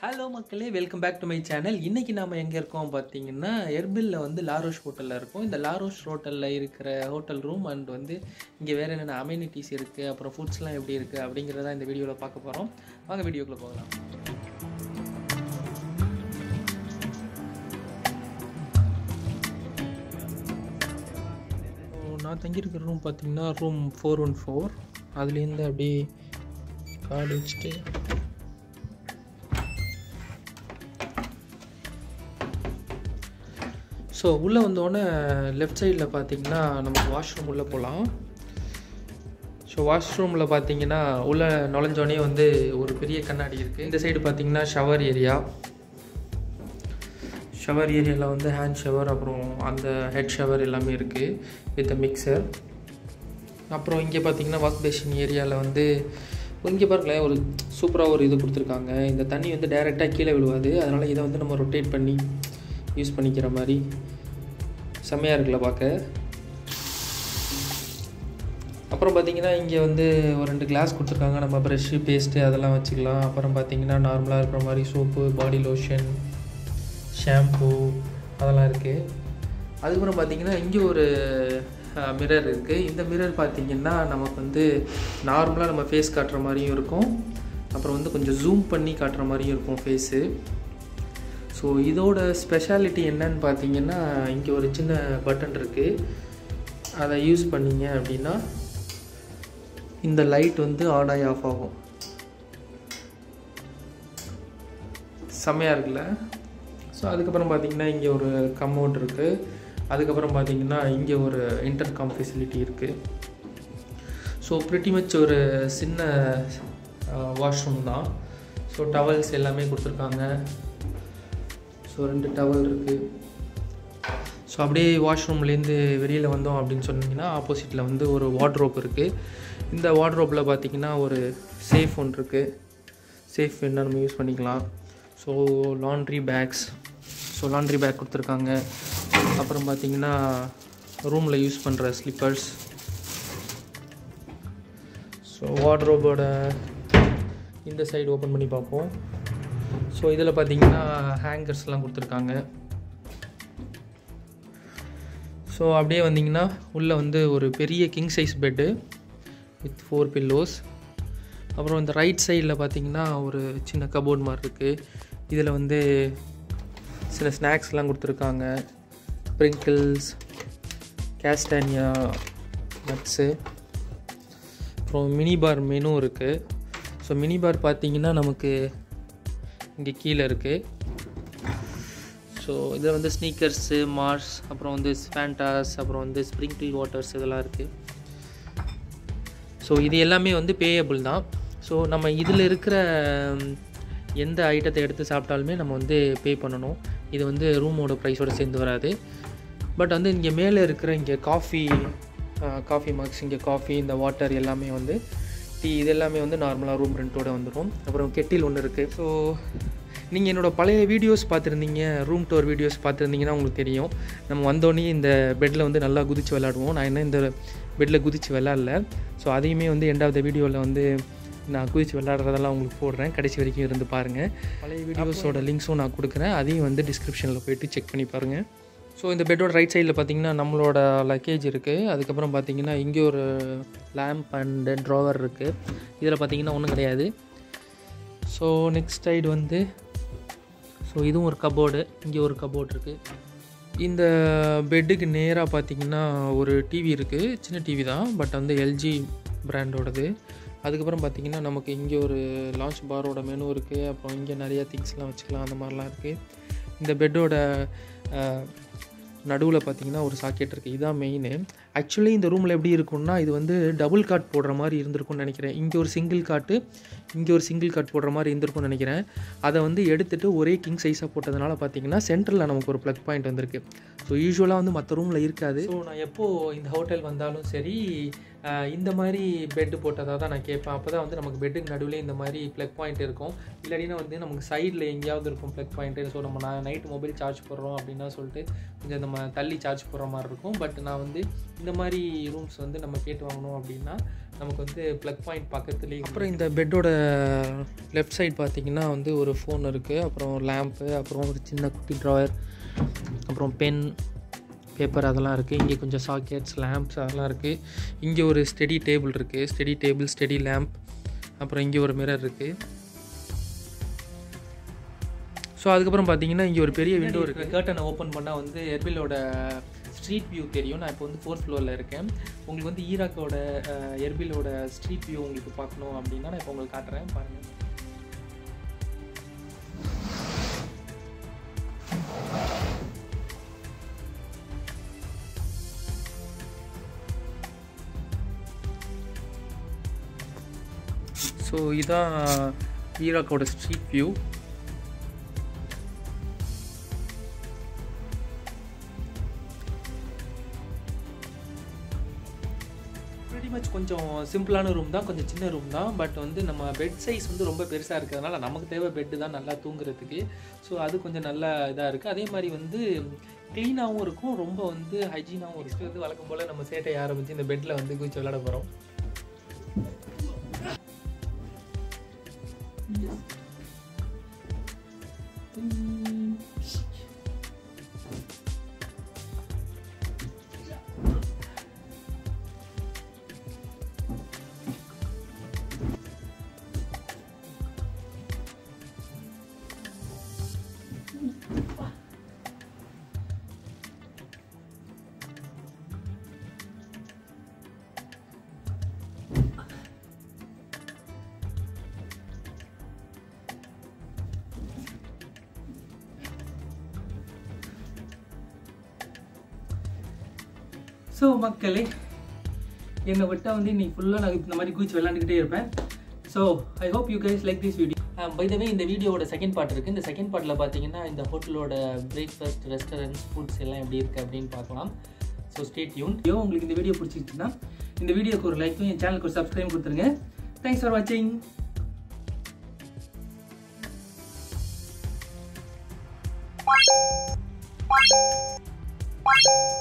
Hello மக்களே welcome back to my channel இன்றைக்கி நாம் எங்கே இருக்கோம் பார்த்தீங்கன்னா எர்பிலில் வந்து லாரோஷ் ஹோட்டலில் இருக்கோம். இந்த லாரோஷ் ஹோட்டலில் இருக்கிற ஹோட்டல் ரூம் அண்ட் வந்து இங்கே வேறு என்னென்ன அமெனிட்டிஸ் இருக்குது அப்புறம் ஃபுட்ஸ்லாம் எப்படி இருக்குது அப்படிங்கிறத இந்த வீடியோவில் பார்க்க போகிறோம் வாங்க வீடியோக்குள்ளே போகலாம். நான் தங்கியிருக்கிற ரூம் பார்த்தீங்கன்னா ரூம் ஃபோர் ஒன் ஃபோர் அதுலேருந்து அப்படியே கார்டு வச்சுட்டு ஸோ உள்ளே வந்தோடனே லெஃப்ட் சைடில் பார்த்தீங்கன்னா நமக்கு வாஷ்ரூம் உள்ளே போகலாம் ஸோ வாஷ்ரூமில் பார்த்தீங்கன்னா உள்ளே நுழைஞ்சோடனே வந்து ஒரு பெரிய கண்ணாடி இருக்குது இந்த சைடு பார்த்தீங்கன்னா ஷவர் ஏரியா ஷவர் ஏரியாவில் வந்து ஹேண்ட் ஷவர் அப்புறம் அந்த ஹெட் ஷவர் எல்லாமே இருக்குது வித் மிக்சர் அப்புறம் இங்கே பார்த்தீங்கன்னா வாஷ் பேஷின் ஏரியாவில் வந்து இங்கே பாருங்களேன் ஒரு சூப்பராக ஒரு இது கொடுத்துருக்காங்க. இந்த தண்ணி வந்து டைரெக்டாக கீழே விழுவாது. அதனால் இதை வந்து நம்ம ரொட்டேட் பண்ணி யூஸ் பண்ணிக்கிற மாதிரி. செம்மையாக இருக்குல்ல பார்க்க. அப்புறம் பார்த்திங்கன்னா இங்கே வந்து ஒரு ரெண்டு கிளாஸ் கொடுத்துருக்காங்க. நம்ம ப்ரெஷ்ஷு பேஸ்ட்டு அதெல்லாம் வச்சுக்கலாம். அப்புறம் பார்த்திங்கன்னா நார்மலாக இருக்கிற மாதிரி சோப்பு பாடி லோஷன் ஷாம்பூ அதெல்லாம் இருக்குது அதுக்கப்புறம் பார்த்திங்கன்னா இங்கே ஒரு மிரர் இருக்குது இந்த மிரர் பார்த்திங்கன்னா நமக்கு வந்து நார்மலாக நம்ம ஃபேஸ் காட்டுற மாதிரியும் இருக்கும். அப்புறம் வந்து கொஞ்சம் ஜூம் பண்ணி காட்டுற மாதிரியும் இருக்கும் ஃபேஸு ஸோ இதோட ஸ்பெஷாலிட்டி என்னன்னு பார்த்தீங்கன்னா இங்கே ஒரு சின்ன பட்டன் இருக்குது அதை யூஸ் பண்ணிங்க அப்படின்னா இந்த லைட் வந்து ஆன் ஆகி ஆஃப் ஆகும். செம்மையாக இருக்குல்ல? ஸோ அதுக்கப்புறம் பார்த்தீங்கன்னா இங்கே ஒரு கம்மௌண்ட் இருக்குது அதுக்கப்புறம் பார்த்தீங்கன்னா இங்கே ஒரு இன்டர்காம் ஃபெசிலிட்டி இருக்குது ஸோ ப்ரிட்டி மச் ஒரு சின்ன uh, வாஷ்ரூம் தான். ஸோ டவல்ஸ் எல்லாமே கொடுத்துருக்காங்க. ஸோ ரெண்டு டவல் இருக்குது ஸோ அப்படியே வாஷ்ரூம்லேருந்து வெளியில் வந்தோம் அப்படின்னு சொன்னீங்கன்னா ஆப்போசிட்டில் வந்து ஒரு வார்ட்ரோப் இருக்குது இந்த வார்ட்ரோப்பில் பார்த்தீங்கன்னா ஒரு சேஃப் ஒன்று இருக்குது சேஃப் என்ன நம்ம யூஸ் பண்ணிக்கலாம். So laundry bags so laundry bag கொடுத்துருக்காங்க. அப்புறம் பார்த்தீங்கன்னா ரூமில் யூஸ் பண்ணுற ஸ்லிப்பர்ஸ் ஸோ வார்ட்ரோபோட இந்த சைடு ஓப்பன் பண்ணி பார்ப்போம். ஸோ இதில் பார்த்தீங்கன்னா ஹேங்கர்ஸ்லாம் கொடுத்துருக்காங்க. ஸோ அப்படியே வந்தீங்கன்னா உள்ளே வந்து ஒரு பெரிய king size bed with four pillows அப்புறம் இந்த ரைட் சைடில் பார்த்தீங்கன்னா ஒரு சின்ன கபோர்ட் மாதிரி இருக்குது இதில் வந்து சில ஸ்நாக்ஸ்லாம் கொடுத்துருக்காங்க. ஸ்ப்ரிங்கிள்ஸ் கேஸ்டானியா நட்ஸு அப்புறம் மினி பார் மெனும் இருக்குது ஸோ மினி பார் பார்த்தீங்கன்னா நமக்கு இங்கே கீழே இருக்குது ஸோ இதில் வந்து ஸ்னீக்கர்ஸு மார்ஸ் அப்புறம் வந்து ஃபேண்டாஸ் அப்புறம் வந்து ஸ்ப்ரிங்கிள் வாட்டர்ஸ் இதெல்லாம் இருக்குது ஸோ இது எல்லாமே வந்து பேயபிள் தான். ஸோ நம்ம இதில் இருக்கிற எந்த ஐட்டத்தை எடுத்து சாப்பிட்டாலுமே நம்ம வந்து பே பண்ணணும். இது வந்து ரூமோட ப்ரைஸோடு சேர்ந்து வராது. பட் வந்து இங்கே மேலே இருக்கிற இங்கே காஃபி காஃபி மார்க்ஸ் இங்கே காஃபி இந்த வாட்டர் எல்லாமே வந்து டீ இது எல்லாமே வந்து நார்மலாக ரூம் ரெண்ட்டோடு வந்துடும் அப்புறம் கெட்டில் ஒன்று இருக்குது ஸோ நீங்கள் என்னோடய பழைய வீடியோஸ் பார்த்துருந்தீங்க ரூம் டோர் வீடியோஸ் பார்த்துருந்தீங்கன்னா உங்களுக்கு தெரியும். நம்ம வந்தோடனே இந்த பெட்டில் வந்து நல்லா குதித்து விளாடுவோம் நான் என்ன இந்த பெட்டில் குதித்து விளாட்ல ஸோ அதையுமே வந்து எண்ட் ஆஃப் த வீடியோவில் வந்து நான் குதித்து விளாட்றதெல்லாம் உங்களுக்கு போடுறேன். கடைசி வரைக்கும் இருந்து பாருங்கள் பழைய வீடியோஸோட லிங்க்ஸும் நான் கொடுக்குறேன். அதையும் வந்து டிஸ்கிரிப்ஷனில் போய்ட்டு செக் பண்ணி பாருங்கள் ஸோ இந்த பெட்டோட ரைட் சைடில் பார்த்தீங்கன்னா நம்மளோட லக்கேஜ் இருக்குது அதுக்கப்புறம் பார்த்தீங்கன்னா இங்கே ஒரு லேம்ப் அண்டு ட்ராவர் இருக்குது இதில் பார்த்தீங்கன்னா ஒன்றும் கிடையாது. ஸோ நெக்ஸ்ட் சைடு வந்து ஸோ இதுவும் ஒரு கபோர்டு இங்கே ஒரு கபோர்டு இருக்குது இந்த பெட்டுக்கு நேராக பார்த்தீங்கன்னா ஒரு டிவி இருக்குது சின்ன டிவி தான் பட் வந்து எல்ஜி பிராண்டோடது அதுக்கப்புறம் பார்த்திங்கன்னா நமக்கு இங்கே ஒரு லான்ச் பாரோட மெனு இருக்குது அப்புறம் இங்கே நிறையா திங்ஸ்லாம் வச்சுக்கலாம் அந்த மாதிரிலாம் இருக்குது இந்த பெட்டோட நடுவில் பார்த்திங்கன்னா ஒரு சாக்கெட் இருக்குது இதுதான் மெயின் ஆக்சுவலி இந்த ரூமில் எப்படி இருக்கும்னா இது வந்து டபுள் காட் போடுற மாதிரி இருந்திருக்கும்னு நினைக்கிறேன். இங்கே ஒரு சிங்கிள் காட்டு இங்கே ஒரு சிங்கிள் காட் போடுற மாதிரி இருந்திருக்கும்னு நினைக்கிறேன். அதை வந்து எடுத்துகிட்டு ஒரே கிங் சைஸாக போட்டதுனால பார்த்தீங்கன்னா சென்டரில் நமக்கு ஒரு ப்ளக் பாயிண்ட் வந்திருக்கு. ஸோ யூஸ்வலாக வந்து மற்ற ரூமில் இருக்காது. ஸோ நான் எப்போது இந்த ஹோட்டல் வந்தாலும் சரி இந்த மாதிரி பெட்டு போட்டதாக தான் நான் கேட்பேன். அப்போ தான் வந்து நமக்கு பெட்டுக்கு நடுவில் இந்த மாதிரி ப்ளக் பாயிண்ட் இருக்கும். இல்லாட்டினா வந்து நமக்கு சைடில் எங்கேயாவது இருக்கும் ப்ளக் பாயிண்ட்டு ஸோ நம்ம நான் நைட் மொபைல் சார்ஜ் போடுறோம் அப்படின்னா சொல்லிட்டு கொஞ்சம் நம்ம தள்ளி சார்ஜ் போடுற மாதிரி இருக்கும். பட் நான் வந்து இந்த இந்த மாதிரி ரூம்ஸ் வந்து நம்ம கேட்டு வாங்கணும் அப்படின்னா நமக்கு வந்து ப்ளக் பாயிண்ட் பக்கத்துலேயே அப்புறம் இந்த பெட்டோட லெஃப்ட் சைடு பார்த்தீங்கன்னா வந்து ஒரு ஃபோன் இருக்குது அப்புறம் லேம்ப்பு அப்புறம் ஒரு சின்ன குட்டி ட்ராயர் அப்புறம் பென் பேப்பர் அதெல்லாம் இருக்குது இங்கே கொஞ்சம் சாக்கெட்ஸ் லேம்ப்ஸ் அதெல்லாம் இருக்குது இங்கே ஒரு ஸ்டெடி டேபிள் இருக்குது ஸ்டெடி டேபிள் ஸ்டெடி லேம்ப் அப்புறம் இங்கே ஒரு மிரர் இருக்குது ஸோ அதுக்கப்புறம் பார்த்தீங்கன்னா இங்கே ஒரு பெரிய விண்டோ இருக்குது கர்ட்டனை ஓப்பன் பண்ணால் வந்து எர்பிலோட ஸ்ட்ரீட் வியூ தெரியும். நான் இப்போ வந்து ஃபோர்த் ஃப்ளோரில் இருக்கேன். உங்களுக்கு வந்து ஈராக்கோட எர்பிலோட ஸ்ட்ரீட் வியூ உங்களுக்கு பார்க்கணும் அப்படின்னா நான் இப்போ உங்களுக்கு காட்டுறேன். பாருங்கள் ஸோ இதான் ஈராக்கோட ஸ்ட்ரீட் வியூ ப்ரிட்டி மச் கொஞ்சம் சிம்பிளான ரூம் தான் கொஞ்சம் சின்ன ரூம் தான். பட் வந்து நம்ம பெட் சைஸ் வந்து ரொம்ப பெருசாக இருக்கிறதுனால நமக்கு தேவை பெட்டு தான் நல்லா தூங்குறதுக்கு. ஸோ அது கொஞ்சம் நல்லா இதாக இருக்குது அதே மாதிரி வந்து க்ளீனாகவும் இருக்கும். ரொம்ப வந்து ஹைஜீனாகவும் இருக்குது வந்து வழக்கம் போல் நம்ம சேட்டையை ஆரம்பித்து இந்த பெட்டில் வந்து குச்சி விளையாட போகிறோம் ஸோ மக்களே என்னை விட்டால் வந்து இன்னைக்கு ஃபுல்லாக நான் இந்த மாதிரி கூச்சி விளாண்டுக்கிட்டே இருப்பேன். So I hope you guys like this video by the way இந்த வீடியோவோட செகண்ட் பார்ட் இருக்குது இந்த செகண்ட் பார்ட்டில் பார்த்தீங்கன்னா இந்த ஹோட்டலோட பிரேக்ஃபாஸ்ட் ரெஸ்டாரண்ட்ஸ் ஃபுட்ஸ் எல்லாம் எப்படி இருக்குது அப்படின்னு பார்க்கலாம். ஸோ ஸ்டே டியூன் ஐயோ உங்களுக்கு இந்த வீடியோ பிடிச்சிருச்சுன்னா இந்த வீடியோக்கு ஒரு லைக்கும் என் சேனலுக்கு ஒரு சப்ஸ்கிரைப் கொடுத்துருங்க. தேங்க்ஸ் ஃபார் வாட்சிங் you.